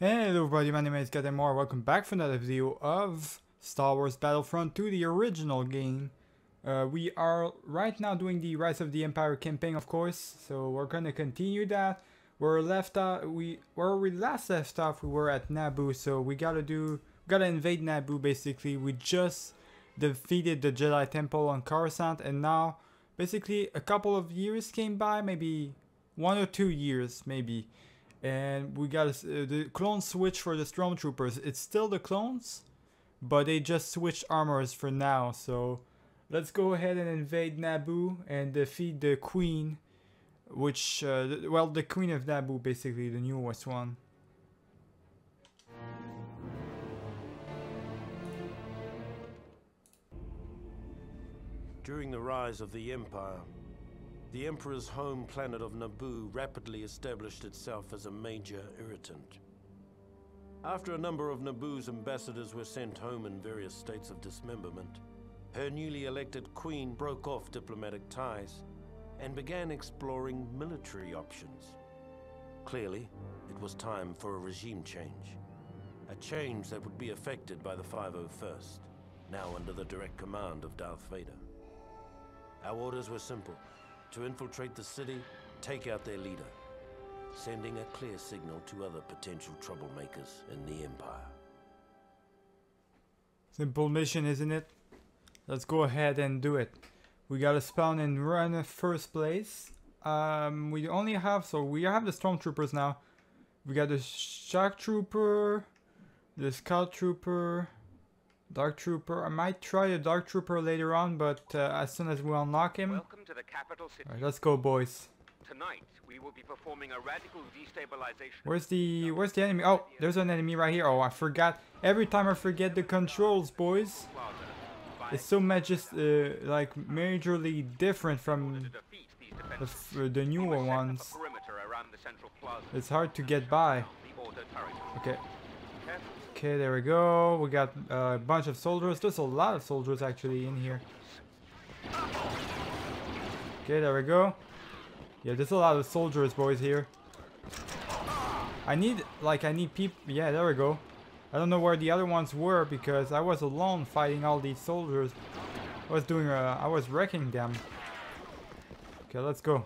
Hello everybody, my name is GABDEMWAR. Welcome back for another video of Star Wars Battlefront 2, the original game. Uh, we are right now doing the Rise of the Empire campaign, of course, so we're gonna continue that. We're left off, we where we last left off, we were at Naboo, so we gotta do, gotta invade Naboo basically. We just defeated the Jedi Temple on Coruscant, and now basically a couple of years came by, maybe one or two years, maybe and we got uh, the clone switch for the stormtroopers. It's still the clones, but they just switched armors for now. So let's go ahead and invade Naboo and defeat the queen, which uh, well the queen of Naboo basically the newest one. During the rise of the Empire, the Emperor's home planet of Naboo rapidly established itself as a major irritant. After a number of Naboo's ambassadors were sent home in various states of dismemberment, her newly elected queen broke off diplomatic ties and began exploring military options. Clearly, it was time for a regime change. A change that would be effected by the 501st, now under the direct command of Darth Vader. Our orders were simple to infiltrate the city, take out their leader, sending a clear signal to other potential troublemakers in the Empire. Simple mission, isn't it? Let's go ahead and do it. We gotta spawn and run first place. Um, we only have, so we have the stormtroopers now. We got the shock trooper, the scout trooper, Dark Trooper. I might try a Dark Trooper later on, but uh, as soon as we unlock him. Welcome to the capital city. Alright, let's go, boys. Tonight, we will be performing a radical destabilization. Where's the Where's the enemy? Oh, there's an enemy right here. Oh, I forgot. Every time I forget the controls, boys. It's so much just uh, like majorly different from the, the newer ones. It's hard to get by. Okay. Okay, there we go. We got uh, a bunch of soldiers. There's a lot of soldiers actually in here. Okay, there we go. Yeah, there's a lot of soldiers, boys, here. I need, like, I need people. Yeah, there we go. I don't know where the other ones were because I was alone fighting all these soldiers. I was doing, uh, I was wrecking them. Okay, let's go.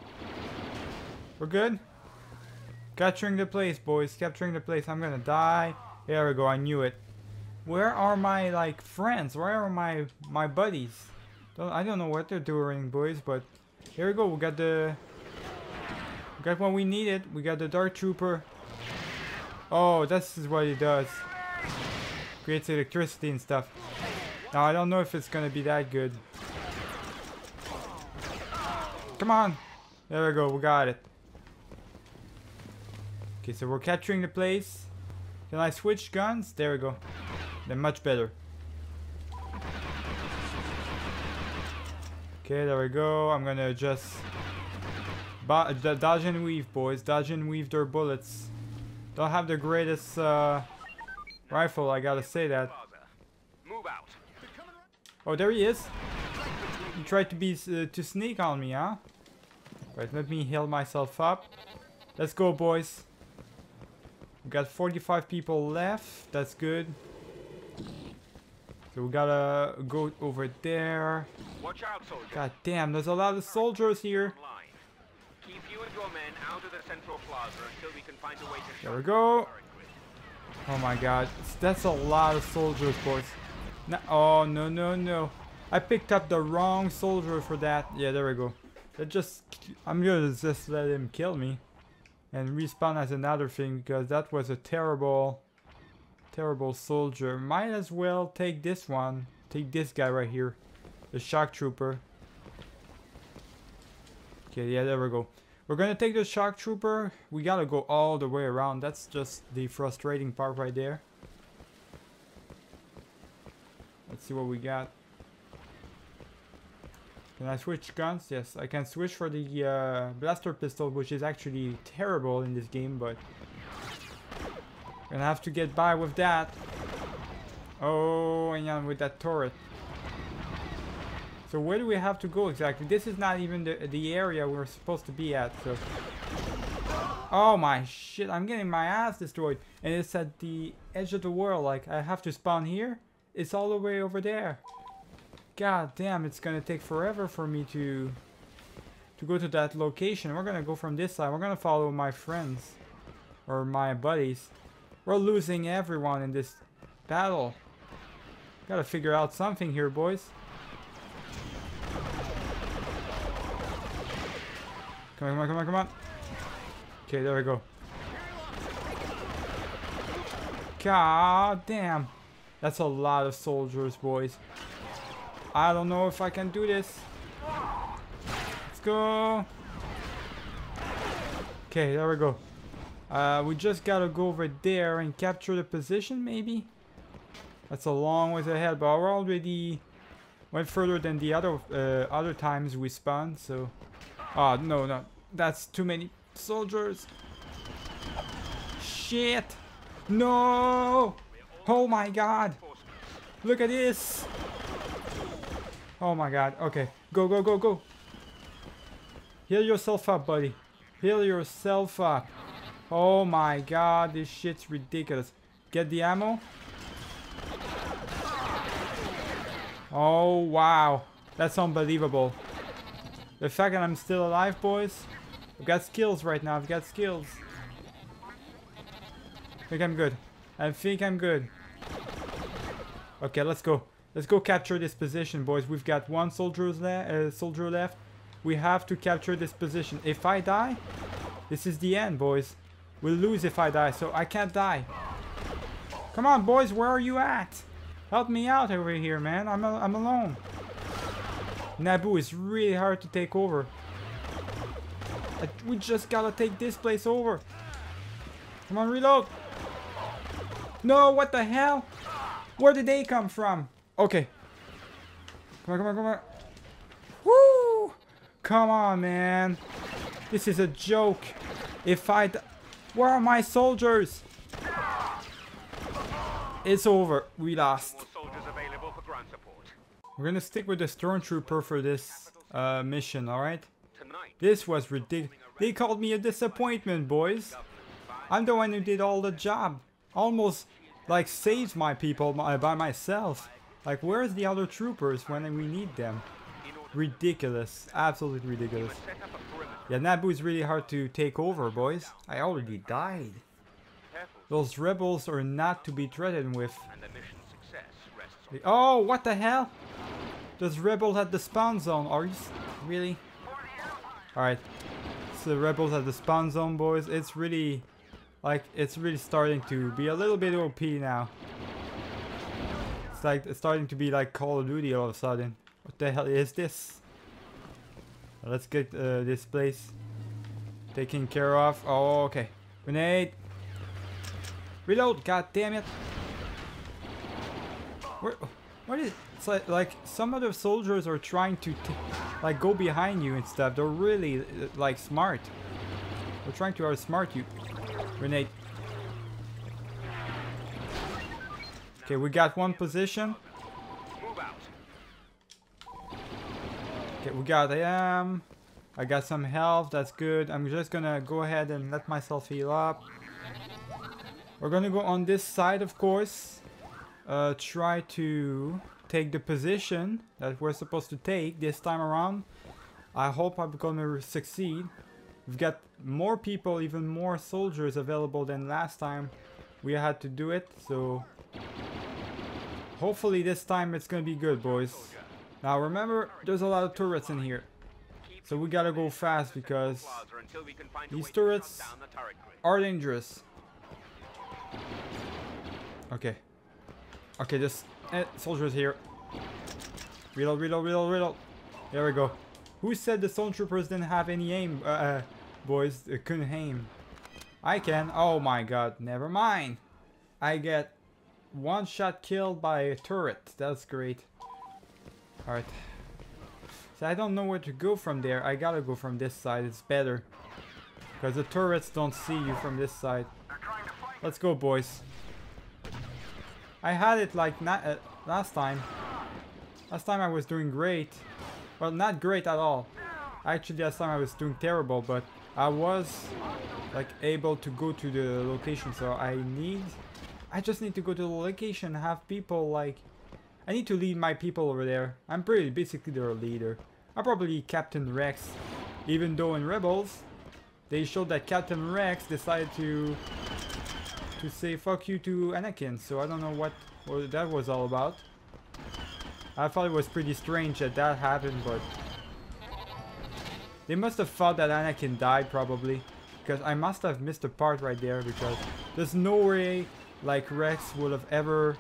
We're good? Capturing the place, boys. Capturing the place. I'm gonna die. There we go, I knew it. Where are my, like, friends? Where are my, my buddies? Don't, I don't know what they're doing, boys, but here we go. We got the... We got what we needed. We got the Dark Trooper. Oh, this is what he does. Creates electricity and stuff. Now, I don't know if it's gonna be that good. Come on! There we go, we got it. Okay, so we're capturing the place. Can I switch guns? There we go. They're much better. Okay, there we go. I'm gonna just dodge and weave, boys. Dodge and weave their bullets. Don't have the greatest uh, rifle, I gotta say that. Oh, there he is. He tried to be uh, to sneak on me, huh? Right, let me heal myself up. Let's go, boys. Got 45 people left. That's good. So we gotta go over there. Watch out, soldier. God damn, there's a lot of soldiers here. Keep you and your men out of the central plaza until we can find a way to There we go. Oh my god. That's a lot of soldiers, boys. No, oh, no, no, no. I picked up the wrong soldier for that. Yeah, there we go. That just... I'm gonna just let him kill me and respawn as another thing because that was a terrible terrible soldier. Might as well take this one. Take this guy right here the shock trooper. Okay yeah there we go. We're gonna take the shock trooper. We gotta go all the way around. That's just the frustrating part right there. Let's see what we got can I switch guns? Yes, I can switch for the uh, blaster pistol, which is actually terrible in this game, but... Gonna have to get by with that. Oh, and yeah, with that turret. So where do we have to go exactly? This is not even the, the area we're supposed to be at, so... Oh my shit, I'm getting my ass destroyed. And it's at the edge of the world, like I have to spawn here? It's all the way over there. God damn, it's gonna take forever for me to to go to that location. We're gonna go from this side. We're gonna follow my friends or my buddies. We're losing everyone in this battle. Gotta figure out something here, boys. Come on, come on, come on, come on. Okay, there we go. God damn. That's a lot of soldiers, boys. I don't know if I can do this. Let's go. Okay, there we go. Uh, we just gotta go over there and capture the position, maybe? That's a long ways ahead, but we're already went further than the other uh, other times we spawned, so... Oh, no, no. That's too many soldiers. Shit! No! Oh my god! Look at this! Oh my god, okay. Go, go, go, go! Heal yourself up, buddy. Heal yourself up. Oh my god, this shit's ridiculous. Get the ammo. Oh wow, that's unbelievable. The fact that I'm still alive, boys. I've got skills right now, I've got skills. I think I'm good. I think I'm good. Okay, let's go. Let's go capture this position, boys. We've got one soldier, le uh, soldier left. We have to capture this position. If I die, this is the end, boys. We'll lose if I die, so I can't die. Come on, boys, where are you at? Help me out over here, man. I'm, a I'm alone. Naboo is really hard to take over. I, we just gotta take this place over. Come on, reload. No, what the hell? Where did they come from? Okay. Come on, come on, come on. Woo! Come on, man. This is a joke. If I... Where are my soldiers? It's over. We lost. We're gonna stick with the Stormtrooper for this uh, mission, alright? This was ridiculous. They called me a disappointment, boys. I'm the one who did all the job. Almost, like, saved my people by myself. Like, where's the other troopers when we need them? Ridiculous. Absolutely ridiculous. Yeah, Naboo is really hard to take over, boys. I already died. Those rebels are not to be threatened with. Oh, what the hell? Those rebels at the spawn zone. Are you really? Alright. So rebels at the spawn zone, boys. It's really, like, it's really starting to be a little bit OP now. It's like, it's starting to be like Call of Duty all of a sudden. What the hell is this? Let's get uh, this place taken care of. Oh, okay. Grenade. Reload. God damn it. Where? What is? It's like like some of the soldiers are trying to like go behind you and stuff. They're really uh, like smart. They're trying to outsmart you. Grenade. Okay, we got one position. Okay, we got um I got some health, that's good. I'm just gonna go ahead and let myself heal up. We're gonna go on this side, of course. Uh, try to take the position that we're supposed to take this time around. I hope I'm gonna succeed. We've got more people, even more soldiers available than last time we had to do it, so... Hopefully this time it's gonna be good, boys. Now remember, there's a lot of turrets in here. So we gotta go fast because these turrets are dangerous. Okay. Okay, just eh, soldiers here. Reload, reload, reload, reload. There we go. Who said the stormtroopers didn't have any aim? Uh, uh boys, uh, couldn't aim. I can. Oh my god, never mind. I get one shot killed by a turret. That's great. Alright. So I don't know where to go from there. I gotta go from this side. It's better. Because the turrets don't see you from this side. Let's go, boys. I had it like uh, last time. Last time I was doing great. Well, not great at all. Actually, last time I was doing terrible, but I was like able to go to the location. So I need, I just need to go to the location, have people like, I need to lead my people over there. I'm pretty basically their leader. I'm probably Captain Rex, even though in Rebels, they showed that Captain Rex decided to to say fuck you to Anakin. So I don't know what, what that was all about. I thought it was pretty strange that that happened, but they must have thought that Anakin died probably. Because I must have missed a part right there because there's no way like Rex would have ever...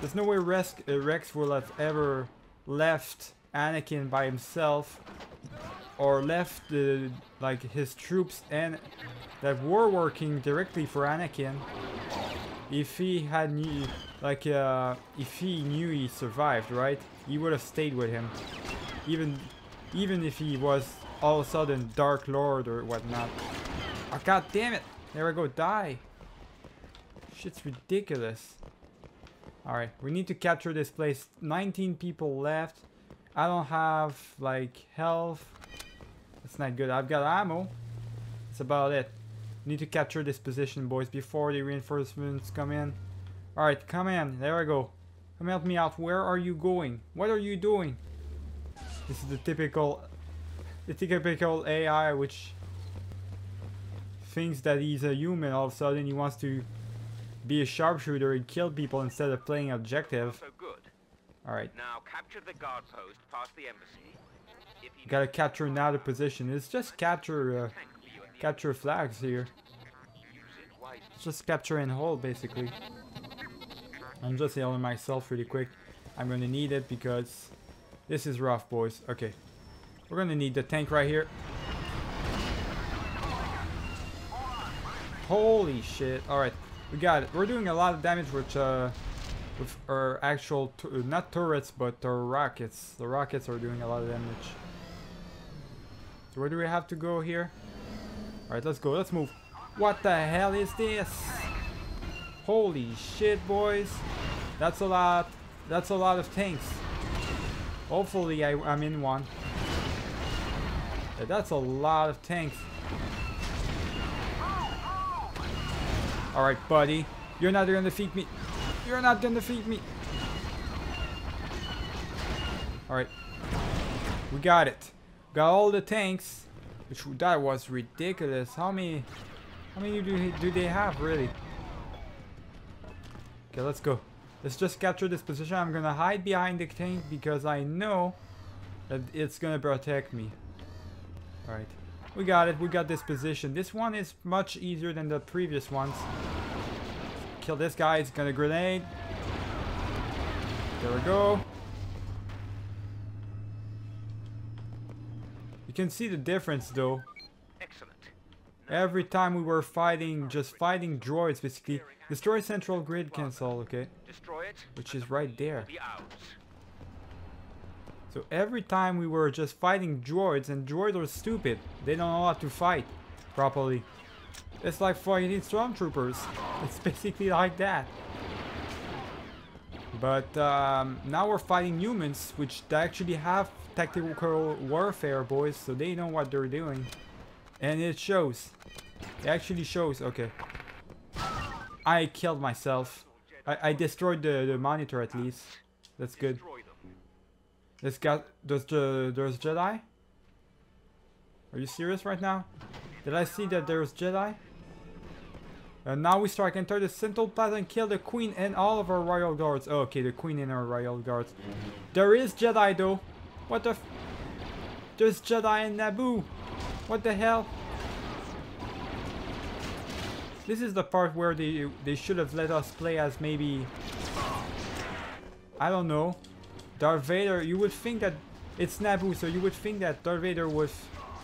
There's no way Rex, uh, Rex will have ever left Anakin by himself or left the like his troops and that were working directly for Anakin if he had knew like uh, if he knew he survived right? He would have stayed with him. Even even if he was all of a sudden Dark Lord or whatnot. Oh god damn it there we go. Die shit's ridiculous alright we need to capture this place 19 people left I don't have like health that's not good. I've got ammo. That's about it. Need to capture this position, boys, before the reinforcements come in. Alright, come in. There I go. Come help me out. Where are you going? What are you doing? This is the typical... The typical AI which thinks that he's a human all of a sudden. He wants to be a sharpshooter and kill people instead of playing objective. Alright. Now capture the guard post past the embassy. Gotta capture another position. It's just capture uh, tank for you at the capture flags here. use it wisely. It's just capture and hold basically. I'm just healing myself really quick. I'm gonna need it because this is rough boys. Okay. We're gonna need the tank right here. Holy shit. Alright. We got it. We're doing a lot of damage with uh with our actual tu- not turrets but our rockets. The rockets are doing a lot of damage. So where do we have to go here? Alright, let's go. Let's move. What the hell is this? Holy shit, boys. That's a lot. That's a lot of tanks. Hopefully I, I'm in one. Yeah, that's a lot of tanks. Alright, buddy. You're not gonna defeat me. You're not gonna defeat me. Alright. We got it. Got all the tanks. Which that was ridiculous. How many how many do, do they have really? Okay, let's go. Let's just capture this position. I'm gonna hide behind the tank because I know that it's gonna protect me. Alright. We got it. We got this position. This one is much easier than the previous ones. Kill this guy. He's gonna grenade. There we go. You can see the difference though. Excellent. Every time we were fighting, just fighting droids basically. Destroy central grid cancel, okay. Destroy it. Which is right there. So every time we were just fighting droids, and droids are stupid. They don't know how to fight properly. It's like fighting stormtroopers. It's basically like that. But um, now we're fighting humans, which actually have tactical warfare, boys, so they know what they're doing. And it shows. It actually shows. Okay. I killed myself. I, I destroyed the, the monitor at least. That's good. This guy, there's the there's Jedi. Are you serious right now? Did I see that there's Jedi? And now we strike, enter the Central Plaza and kill the Queen and all of our royal guards. Oh, okay, the Queen and our royal guards. There is Jedi though. What the? There's Jedi in Naboo. What the hell? This is the part where they they should have let us play as maybe I don't know Darth Vader, you would think that it's Naboo, so you would think that Darth Vader would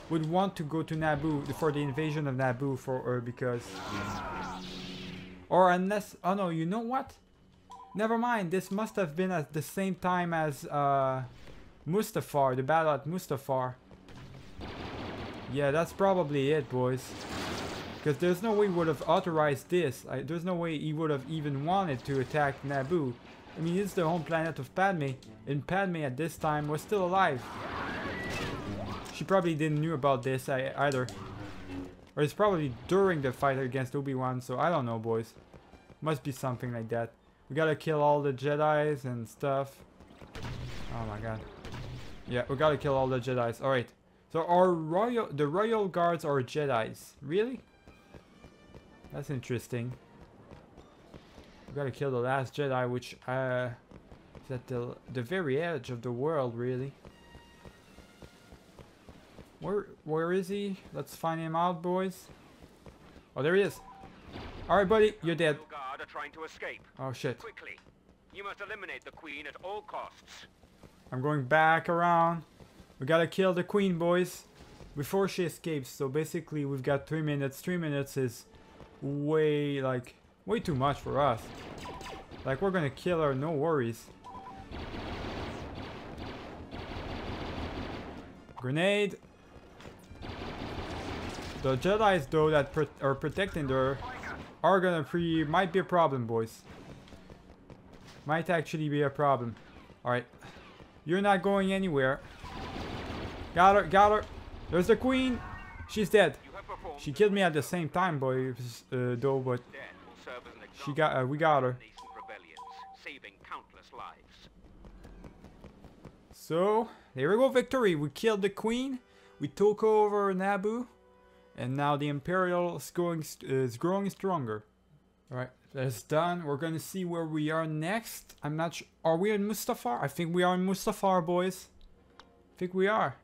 would want to go to Naboo for the invasion of Naboo for her because or unless oh no, you know what? Never mind, this must have been at the same time as uh Mustafar, the battle at Mustafar. Yeah, that's probably it, boys. Because there's no way he would have authorized this. I, there's no way he would have even wanted to attack Naboo. I mean, it's the home planet of Padme, and Padme at this time was still alive. She probably didn't knew about this either. Or it's probably during the fight against Obi-Wan, so I don't know, boys. Must be something like that. We gotta kill all the Jedis and stuff. Oh my god. Yeah, we gotta kill all the Jedis. Alright. So our royal, the royal guards are Jedis. Really? That's interesting. We gotta kill the last Jedi, which uh, is at the, the very edge of the world, really. Where where is he? Let's find him out, boys. Oh, there he is. All right, buddy, you're dead. Guard are trying to escape. Oh shit. Quickly. You must eliminate the Queen at all costs. I'm going back around. We gotta kill the queen, boys, before she escapes. So basically, we've got three minutes. Three minutes is way like way too much for us. Like we're gonna kill her, no worries. Grenade. The Jedi's though that pro are protecting her are gonna pre might be a problem, boys. Might actually be a problem. All right, you're not going anywhere. Got her, got her. There's the queen. She's dead. She killed me at the same time, boys, uh, though. But she got, uh, we got her. of nascent rebellions, saving countless lives. So there we go, victory. We killed the queen. We took over Naboo, and now the Imperial is going st- is growing stronger. All right, that's done. We're gonna see where we are next. I'm not sure. Are we in Mustafar? I think we are in Mustafar, boys. I think we are.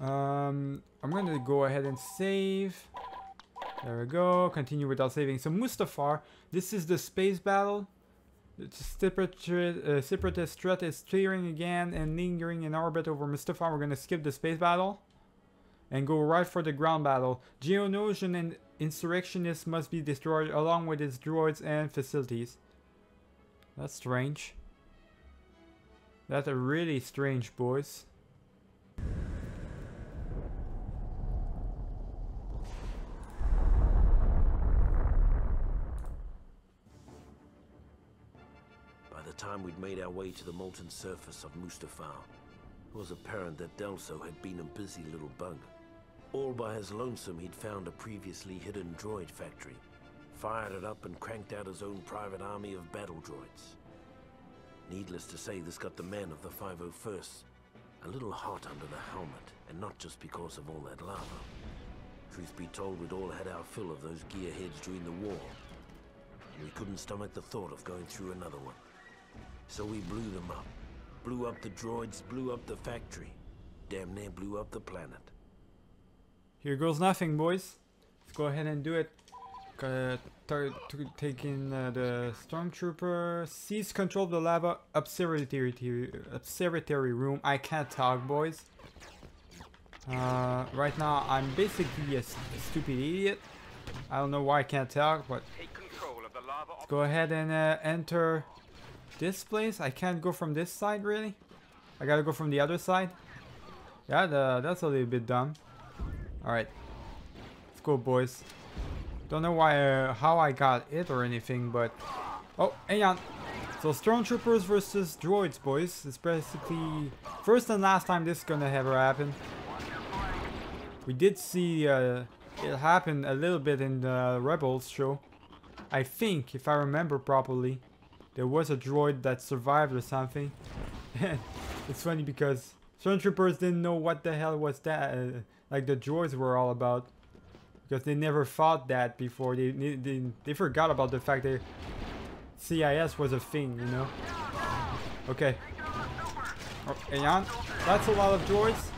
Um, I'm gonna go ahead and save. There we go. Continue without saving. So Mustafar, this is the space battle. The separatist, uh, separatist threat is clearing again and lingering in orbit over Mustafar. We're gonna skip the space battle and go right for the ground battle. Geonosian and insurrectionists must be destroyed along with its droids and facilities. That's strange. That's a really strange, boys. We'd made our way to the molten surface of Mustafar, it was apparent that Dellso had been a busy little bug. All by his lonesome, he'd found a previously hidden droid factory, fired it up and cranked out his own private army of battle droids. Needless to say, this got the men of the 501st a little hot under the helmet, and not just because of all that lava. Truth be told, we'd all had our fill of those gearheads during the war, and we couldn't stomach the thought of going through another one. So we blew them up. Blew up the droids, blew up the factory. Damn near blew up the planet. Here goes nothing, boys. Let's go ahead and do it. Uh, tar- to take in uh, the stormtrooper. Seize control of the lava observatory observatory room. I can't talk, boys. Uh, right now, I'm basically a stupid idiot. I don't know why I can't talk, but Take control of the lava let's go ahead and uh, enter this place. I can't go from this side, really. I gotta go from the other side. Yeah, the, that's a little bit dumb. All right, let's go, boys. Don't know why, uh, how I got it or anything, but oh, hang on. So stormtroopers versus droids, boys. It's basically first and last time this is gonna ever happen. We did see uh, it happen a little bit in the Rebels show. I think, if I remember properly, there was a droid that survived or something. And it's funny because stormtroopers didn't know what the hell was that, uh, like the droids were all about, because they never fought that before. They they, they, forgot about the fact that CIS was a thing, you know. Okay. Oh, hang on. That's a lot of droids.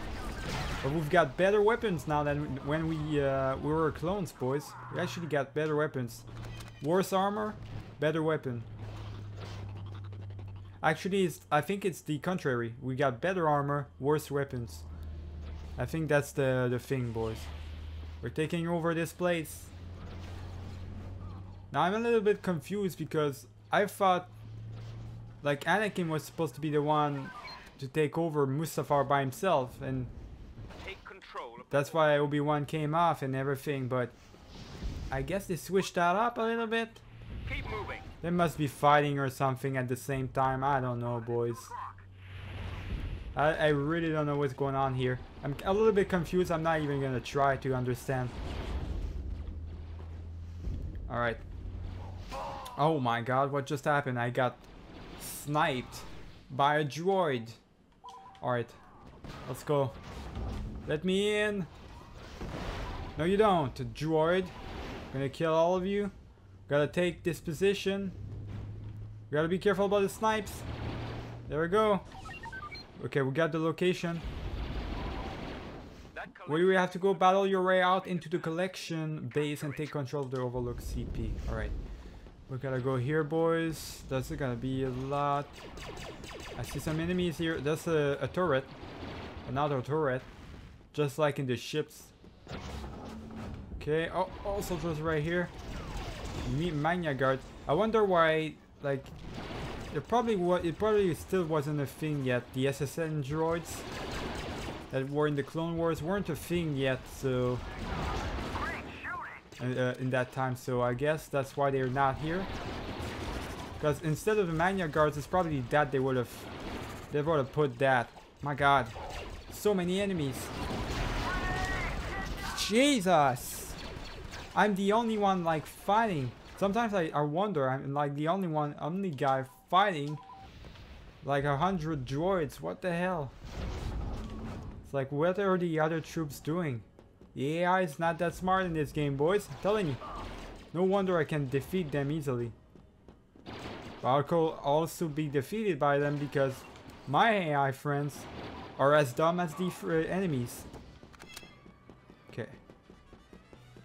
But we've got better weapons now than when we uh, we were clones, boys. We actually got better weapons. Worse armor, better weapon. Actually, it's, I think it's the contrary. We got better armor, worse weapons. I think that's the, the thing, boys. We're taking over this place. Now, I'm a little bit confused because I thought like Anakin was supposed to be the one to take over Mustafar by himself and Take control that's why Obi-Wan came off and everything, but I guess they switched that up a little bit. Keep moving. They must be fighting or something at the same time. I don't know, boys. I, I really don't know what's going on here. I'm a little bit confused. I'm not even gonna try to understand. Alright. Oh my god, what just happened? I got sniped by a droid. Alright. Let's go. Let me in. No you don't, droid. Gonna kill all of you. Gotta take this position. Gotta be careful about the snipes. There we go. Okay, we got the location. Where do we have to go? Battle your way out into the collection base and take control of the Overlook CP. Alright. We gotta go here, boys. That's gonna be a lot. I see some enemies here. That's a, a turret. Another turret. Just like in the ships. Okay. Oh, all soldiers right here. Magna Guard. I wonder why, like, it probably was. It probably still wasn't a thing yet. The SSN droids that were in the Clone Wars weren't a thing yet, so uh, uh, in that time. So I guess that's why they're not here. Because instead of the Magna Guards, it's probably that they would have they would have put that. My God, so many enemies. Jesus, I'm the only one like fighting. Sometimes I, I wonder I'm like the only one, only guy fighting like a hundred droids. What the hell? It's like, what are the other troops doing? AI is not that smart in this game, boys. I'm telling you. No wonder I can defeat them easily. But I could also be defeated by them because my AI friends are as dumb as the enemies.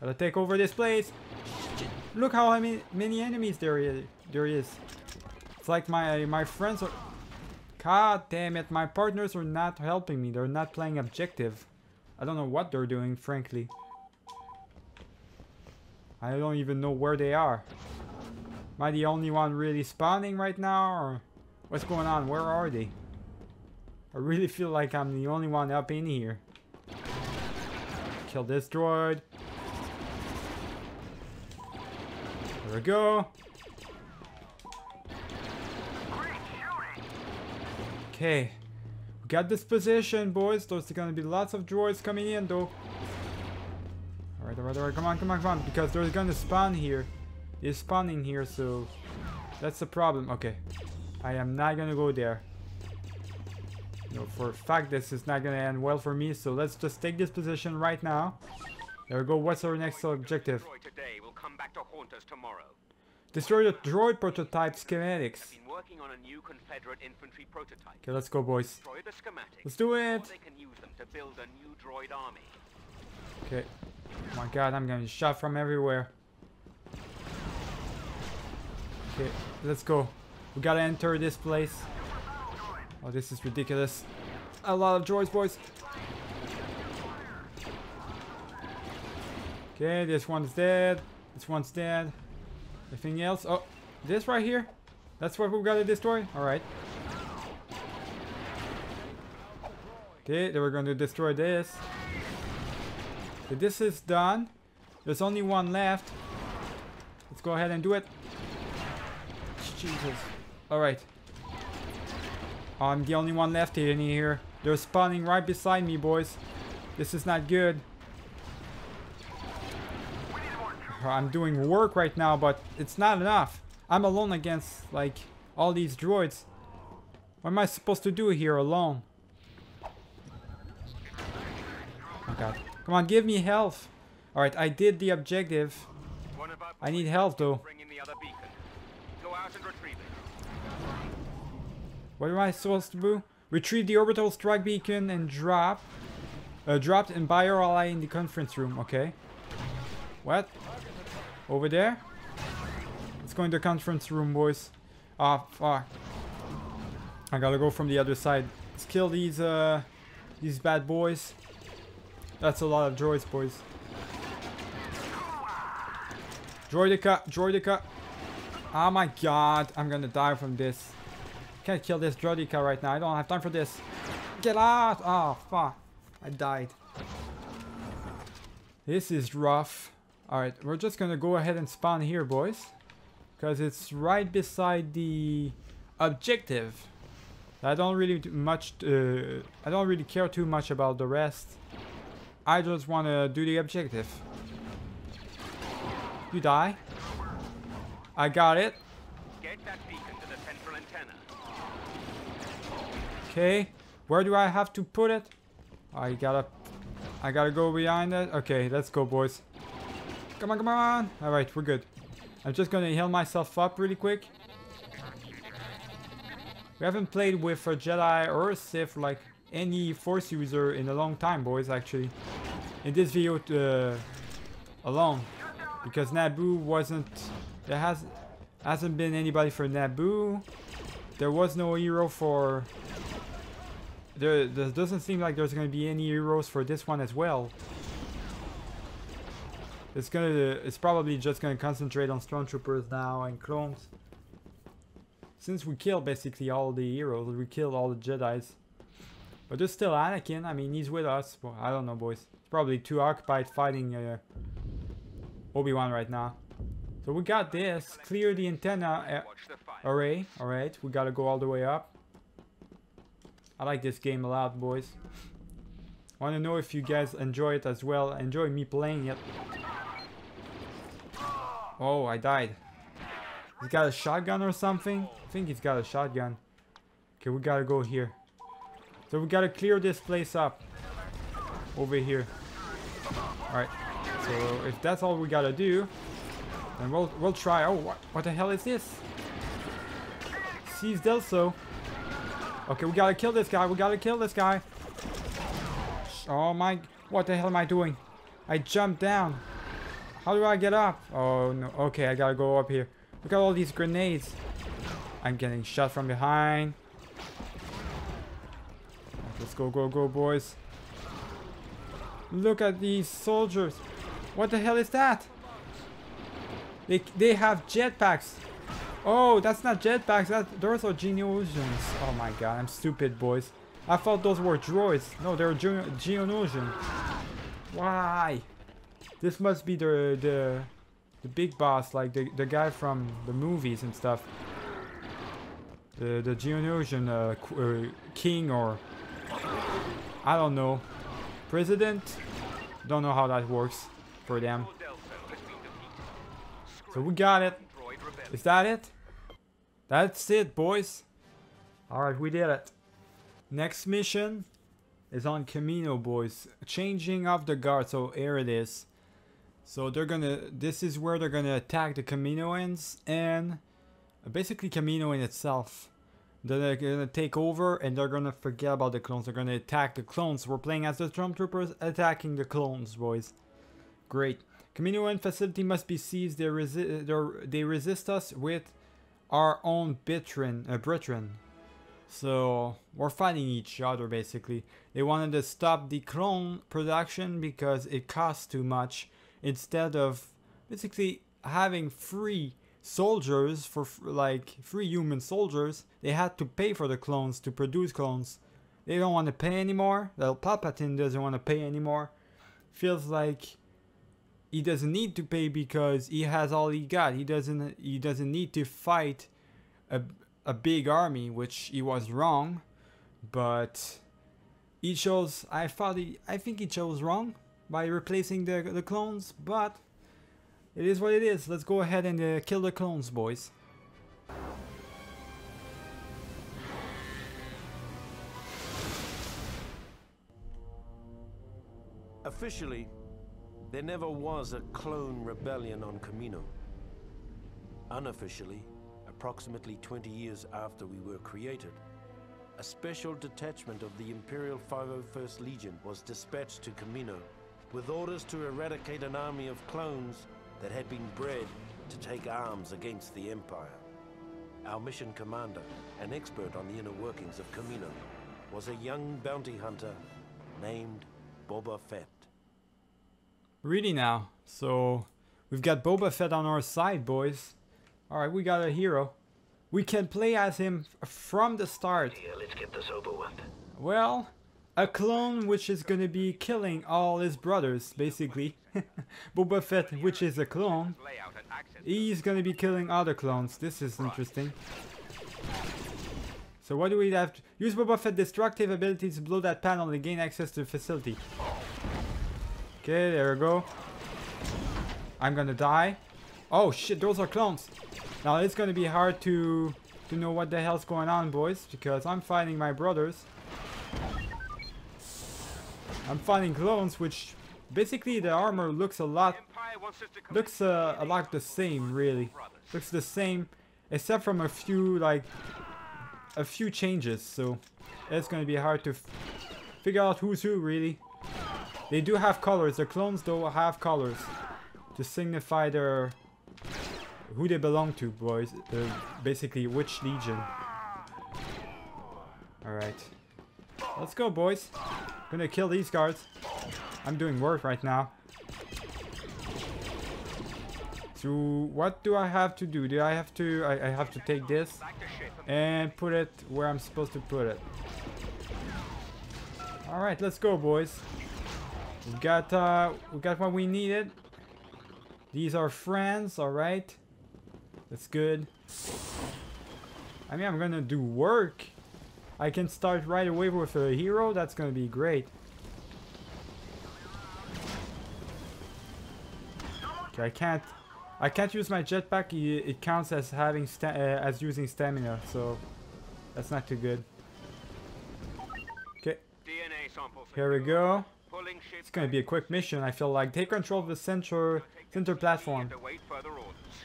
Gotta take over this place. Look how many, enemies there is. There is. It's like my my friends are. God damn it! My partners are not helping me. They're not playing objective. I don't know what they're doing, frankly. I don't even know where they are. Am I the only one really spawning right now, or what's going on? Where are they? I really feel like I'm the only one up in here. Kill this droid. There we go. Okay. We got this position, boys. There's gonna be lots of droids coming in, though. Alright, alright, alright. Come on, come on, come on. Because they're gonna spawn here. They're spawning here, so... That's the problem. Okay. I am not gonna go there. No, for a fact, this is not gonna end well for me, so let's just take this position right now. There we go. What's our next objective? Destroy today will come back to haunt us tomorrow. Destroy the droid prototype schematics. Working on a new Confederate infantry prototype. Okay, let's go, boys. Destroy the schematics. Let's do it. they can use them to build a new droid army. Okay. Oh my god, I'm getting shot from everywhere. Okay, let's go. We gotta enter this place. Oh, this is ridiculous. A lot of droids, boys. Okay, this one's dead. This one's dead. Anything else? Oh, this right here? That's what we gotta destroy? Alright. Okay, then we're going to destroy this. Okay, this is done. There's only one left. Let's go ahead and do it. Jesus. Alright. I'm the only one left in here. They're spawning right beside me, boys. This is not good. I'm doing work right now, but it's not enough. I'm alone against, like, all these droids. What am I supposed to do here alone? Oh god. Come on, give me health. Alright, I did the objective. One of our I need help, though. Bring in the other beacon. Go out and retrieve it. What am I supposed to do? Retrieve the orbital strike beacon and drop. Uh, dropped and buy your ally in the conference room. Okay. What? Over there? Let's go in the conference room, boys. Ah, fuck. I gotta go from the other side. Let's kill these, uh, these bad boys. That's a lot of droids, boys. Droideka, Droideka. Oh my god, I'm gonna die from this. Can't kill this Droideka right now. I don't have time for this. Get out! Oh, fuck. I died. This is rough. Alright, we're just gonna go ahead and spawn here, boys. Because it's right beside the objective. I don't really much... Uh, I don't really care too much about the rest. I just want to do the objective. You die? I got it. Get that beacon to the central antenna. Okay. Where do I have to put it? I gotta... I gotta go behind it. Okay, let's go, boys. Come on, come on. Alright, we're good. I'm just gonna heal myself up really quick. We haven't played with a Jedi or a Sith, like any Force user in a long time, boys, actually. In this video uh, alone. Because Naboo wasn't... There has, hasn't been anybody for Naboo. There was no hero for... There, there doesn't seem like there's going to be any heroes for this one as well. It's gonna, it's probably just gonna concentrate on stormtroopers now and clones. Since we killed basically all the heroes, we killed all the Jedi's. But there's still Anakin, I mean he's with us, well, I don't know boys. He's probably too occupied fighting uh, Obi-Wan right now. So we got this, clear the antenna uh, array, alright, we gotta go all the way up. I like this game a lot boys. Wanna know if you guys enjoy it as well, enjoy me playing it. Oh, I died. He's got a shotgun or something? I think he's got a shotgun. Okay, we gotta go here. So we gotta clear this place up. Over here. Alright. So if that's all we gotta do, then we'll we'll try. Oh, what, what the hell is this? Seize Dellso. Okay, we gotta kill this guy. We gotta kill this guy. Oh my, what the hell am I doing? I jumped down. How do I get up? Oh no, okay, I gotta go up here. Look at all these grenades. I'm getting shot from behind. Let's go, go, go, boys. Look at these soldiers. What the hell is that? They, they have jetpacks. Oh, that's not jetpacks. That, those are Geonosians. Oh my god, I'm stupid, boys. I thought those were droids. No, they're Ge Geonosian. Why? This must be the the the big boss, like the the guy from the movies and stuff. The the Geonosian uh, uh, king or I don't know, president. Don't know how that works for them. So we got it. Is that it? That's it, boys. Alright, we did it. Next mission is on Camino, boys. Changing of the guard. So here it is. So they're gonna. This is where they're gonna attack the Caminoans and uh, basically Camino in itself. They're gonna take over and they're gonna forget about the clones. They're gonna attack the clones. We're playing as the Stormtroopers attacking the clones, boys. Great. Caminoan facility must be seized. They, resi- they're- they resist us with our own Bitrin, uh, Britrin. So we're fighting each other basically. They wanted to stop the clone production because it costs too much. Instead of basically having free soldiers for like free human soldiers, they had to pay for the clones to produce clones. They don't want to pay anymore. Well, Palpatine doesn't want to pay anymore. Feels like he doesn't need to pay because he has all he got. He doesn't he doesn't need to fight a a big army, which he was wrong, but he chose I thought he I think he chose wrong by replacing the the clones, but it is what it is. Let's go ahead and uh, kill the clones, boys. Officially, there never was a clone rebellion on Camino. Unofficially, approximately 20 years after we were created, a special detachment of the Imperial 501st Legion was dispatched to Camino with orders to eradicate an army of clones that had been bred to take arms against the Empire. Our mission commander, an expert on the inner workings of Camino, was a young bounty hunter named Boba Fett. Really now. So we've got Boba Fett on our side, boys. All right, we got a hero. We can play as him from the start. Yeah, let's get this over with. Well, a clone which is gonna be killing all his brothers, basically. Boba Fett, which is a clone, he's gonna be killing other clones. This is interesting. So what do we have? To use Boba Fett destructive abilities to blow that panel and gain access to the facility. Okay, there we go. I'm gonna die. Oh shit, those are clones. Now it's gonna be hard to to know what the hell's going on, boys, because I'm fighting my brothers. I'm finding clones, which basically the armor looks a lot looks uh, a lot the same, really. Looks the same, except from a few like a few changes. So it's gonna be hard to figure out who's who, really. They do have colors. The clones though have colors to signify their who they belong to, boys. Uh, basically, which legion. All right, let's go, boys. Gonna kill these guards. I'm doing work right now. So what do I have to do? Do I have to? I, I have to take this and put it where I'm supposed to put it. All right, let's go, boys. We got uh, we got what we needed. These are friends, all right. That's good. I mean, I'm gonna do work. I can start right away with a hero. That's gonna be great. Okay, I can't. I can't use my jetpack. It counts as having sta uh, as using stamina, so that's not too good. Okay, here we go. It's gonna be a quick mission. I feel like take control of the center center platform. and await further orders.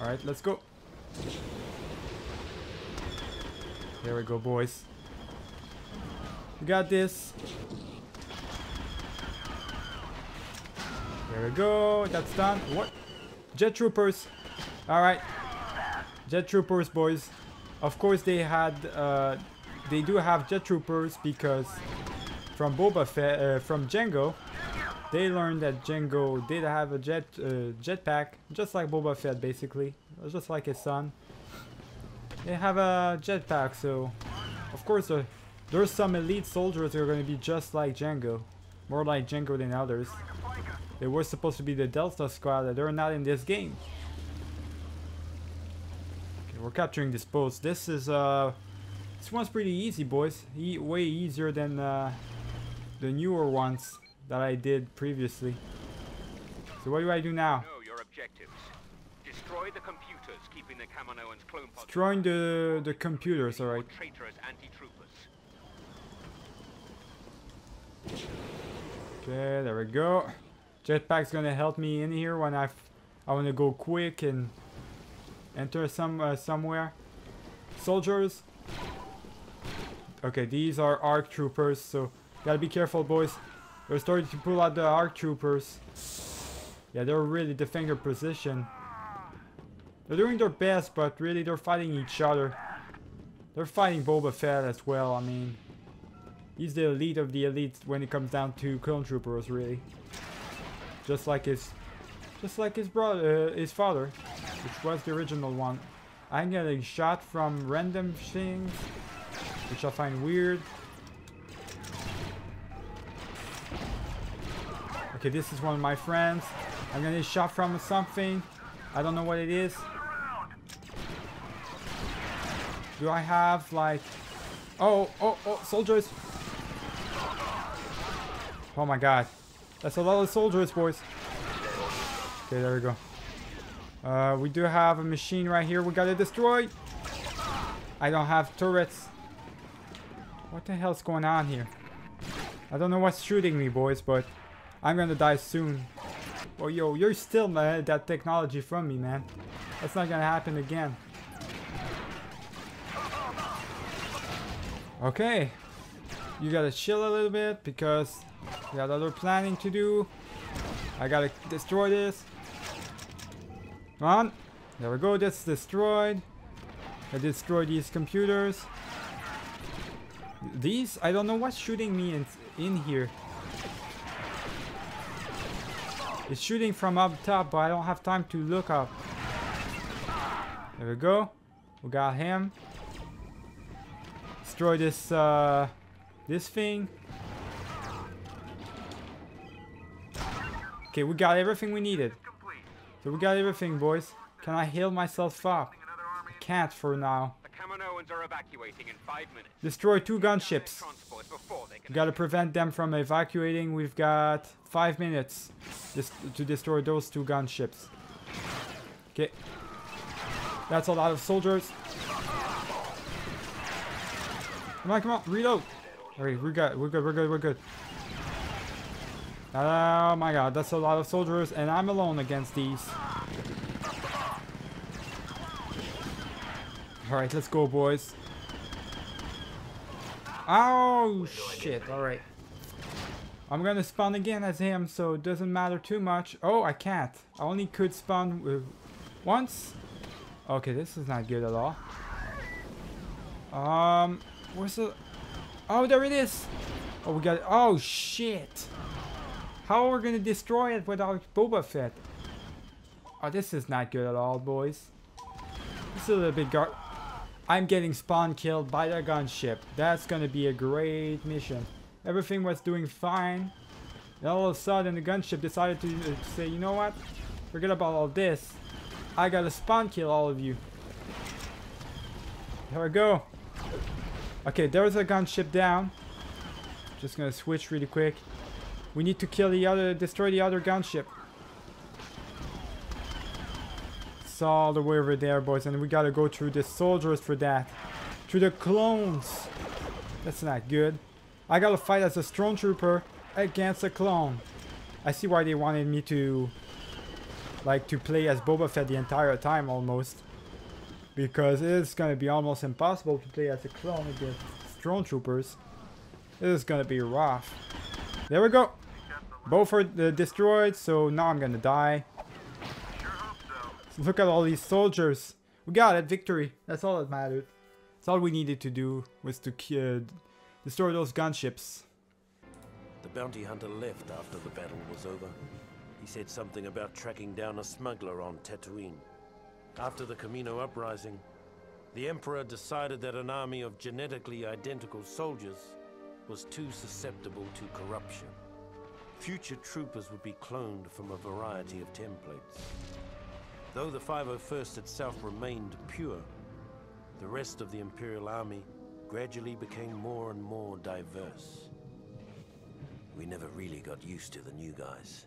All right, let's go. Here we go, boys. We got this. There we go. That's done. What? Jet troopers. All right. Jet troopers, boys. Of course, they had. Uh, they do have jet troopers because from Boba Fett, uh, from Jango, they learned that Jango did have a jet uh, jetpack, just like Boba Fett, basically, just like his son. They have a jetpack, so of course uh, there's some elite soldiers who are going to be just like Jango, more like Jango than others. They were supposed to be the Delta Squad, but they're not in this game. Okay, we're capturing this post. This is uh, this one's pretty easy, boys. E way easier than uh, the newer ones that I did previously. So what do I do now? Know your objectives. Destroy the computers keeping the Kaminoans clone pods. Destroying the the computers, alright. traitorous anti-troopers. Okay, there we go. Jetpack's gonna help me in here when I, I want to go quick and enter some uh, somewhere. Soldiers. Okay, these are ARC troopers, so gotta be careful, boys. They're starting to pull out the ARC troopers. Yeah, they're really defending their position. They're doing their best, but really they're fighting each other. They're fighting Boba Fett as well. I mean, he's the elite of the elites when it comes down to clone troopers, really. Just like his, just like his brother, uh, his father, which was the original one. I'm getting shot from random things, which I find weird. Okay, this is one of my friends. I'm gonna get shot from something. I don't know what it is. Do I have like... Oh, oh, oh, soldiers! Oh my god. That's a lot of soldiers, boys. Okay, there we go. Uh, we do have a machine right here we gotta destroy. I don't have turrets. What the hell's going on here? I don't know what's shooting me, boys, but I'm gonna die soon. Oh, yo, you're still man, that technology from me, man. That's not gonna happen again. Okay. You gotta chill a little bit because we got other planning to do. I gotta destroy this. Come on. There we go, that's destroyed. I destroy these computers. These, I don't know what's shooting me in, in here. It's shooting from up top, but I don't have time to look up. There we go. We got him. Destroy this, uh, this thing. Okay, we got everything we needed. So we got everything, boys. Can I heal myself up? I can't for now. The Kaminoans are evacuating in five minutes. Destroy two gunships. Transports before they We gotta prevent them from evacuating. We've got five minutes just to destroy those two gunships. Okay. That's a lot of soldiers. Come on, come on, reload. Alright, we're good, we're good, we're good, we're good. Oh my god, that's a lot of soldiers, and I'm alone against these. Alright, let's go, boys. Oh, shit, alright. I'm gonna spawn again as him, so it doesn't matter too much. Oh, I can't. I only could spawn once. Okay, this is not good at all. Um, where's the... Oh, there it is! Oh, we got it. Oh, shit! How are we gonna destroy it without Boba Fett? Oh, this is not good at all, boys. This is a little bit gar- I'm getting spawn killed by the gunship. That's gonna be a great mission. Everything was doing fine. Then all of a sudden the gunship decided to uh, say, you know what? Forget about all this. I gotta spawn kill all of you. Here we go. Okay, there's a gunship down. Just gonna switch really quick. We need to kill the other, destroy the other gunship. It's all the way over there, boys, and we gotta go through the soldiers for that. Through the clones. That's not good. I gotta fight as a stormtrooper against a clone. I see why they wanted me to like to play as Boba Fett the entire time almost. Because it's gonna be almost impossible to play as a clone against stormtroopers. It is gonna be rough. There we go. Both are uh, destroyed, so now I'm gonna die. Look at all these soldiers. We got it, victory. That's all that mattered. That's all we needed to do was to uh, destroy those gunships. The bounty hunter left after the battle was over. He said something about tracking down a smuggler on Tatooine. After the Kamino uprising, the Emperor decided that an army of genetically identical soldiers was too susceptible to corruption. Future troopers would be cloned from a variety of templates. Though the 501st itself remained pure, the rest of the Imperial Army gradually became more and more diverse. We never really got used to the new guys.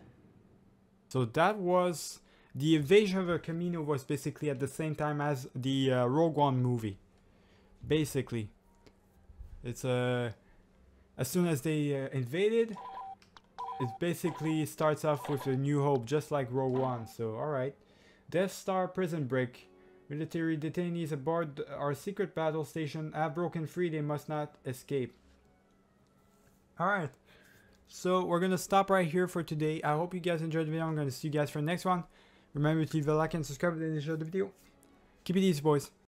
So that was the invasion of the Kamino was basically at the same time as the uh, Rogue One movie. Basically, it's uh, as soon as they uh, invaded, it basically starts off with a New Hope, just like Rogue One. So all right, Death Star prison break. Military detainees aboard our secret battle station have broken free. They must not escape. All right. So we're gonna stop right here for today. I hope you guys enjoyed the video. I'm gonna see you guys for the next one. Remember to leave a like and subscribe if you enjoyed the video. Keep it easy, boys.